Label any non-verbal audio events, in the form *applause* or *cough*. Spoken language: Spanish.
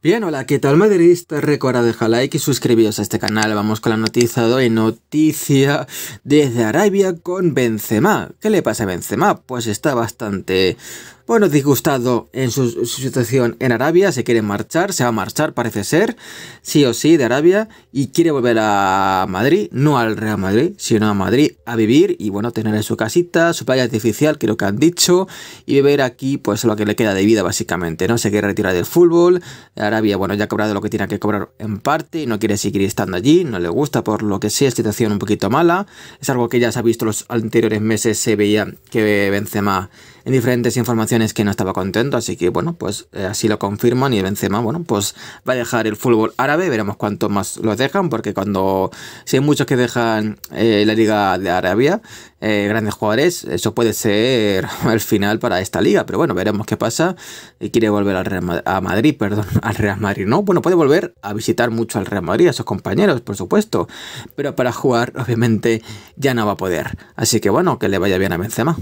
Bien, hola, ¿qué tal madridista? Recuerda dejar like y suscribiros a este canal. Vamos con la noticia de hoy. Noticia desde Arabia con Benzema. ¿Qué le pasa a Benzema? Pues está bastante bueno, disgustado en su, situación en Arabia, se quiere marchar, se va a marchar, parece ser, sí o sí, de Arabia, y quiere volver a Madrid, no al Real Madrid, sino a Madrid a vivir y bueno, tener en su casita, su playa artificial, creo que han dicho, y vivir aquí, pues lo que le queda de vida, básicamente, ¿no? Se quiere retirar del fútbol, Arabia, bueno, ya ha cobrado lo que tiene que cobrar en parte, y no quiere seguir estando allí, no le gusta por lo que sea, situación un poquito mala, es algo que ya se ha visto los anteriores meses, se veía que Benzema en diferentes informaciones que no estaba contento, así que bueno, pues eh, así lo confirman y Benzema, bueno, pues va a dejar el fútbol árabe, veremos cuánto más lo dejan, porque cuando si hay muchos que dejan eh, la liga de Arabia, eh, grandes jugadores, eso puede ser *laughs* el final para esta liga, pero bueno, veremos qué pasa. Y quiere volver al Real a Madrid, perdón, *laughs* al Real Madrid, ¿no? Bueno, puede volver a visitar mucho al Real Madrid, a sus compañeros, por supuesto, pero para jugar, *laughs* obviamente, ya no va a poder. Así que bueno, que le vaya bien a Benzema.